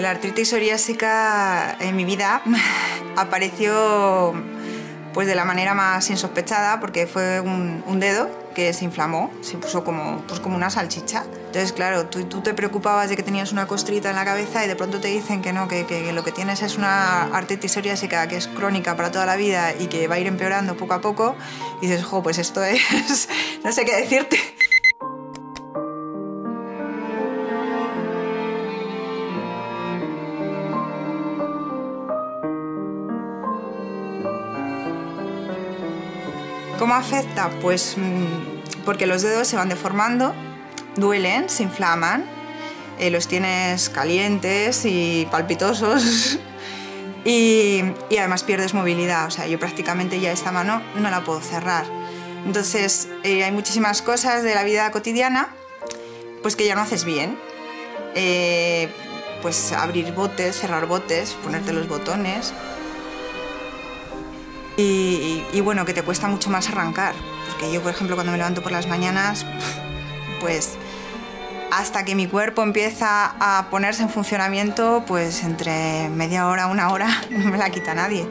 La artritis psoriásica en mi vida apareció pues de la manera más insospechada porque fue un, dedo que se inflamó, se puso como, pues como una salchicha. Entonces, claro, tú, tú, te preocupabas de que tenías una costrita en la cabeza y de pronto te dicen que no, que, que, lo que tienes es una artritis psoriásica que es crónica para toda la vida y que va a ir empeorando poco a poco. Y dices, jo, pues esto es, no sé qué decirte. ¿Cómo afecta? Pues mm, porque los dedos se van deformando, duelen, se inflaman, eh, los tienes calientes y palpitosos y, además pierdes movilidad. O sea, yo prácticamente ya esta mano no la puedo cerrar. Entonces eh, hay muchísimas cosas de la vida cotidiana pues que ya no haces bien. Eh, pues abrir botes, cerrar botes, ponerte los botones, y, bueno, que te cuesta mucho más arrancar. Porque yo, por ejemplo, cuando me levanto por las mañanas, pues hasta que mi cuerpo empieza a ponerse en funcionamiento, pues entre media hora, una hora, no me la quita nadie.